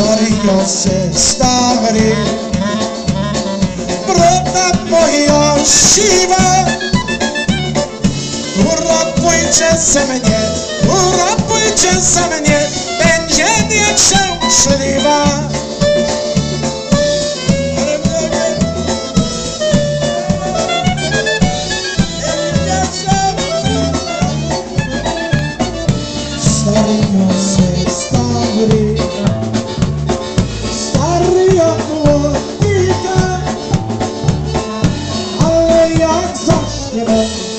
mojího se stáhry. Brota mojího šíva, urokujcie se mnie, urokujcie se szczęśliwa. Thank you.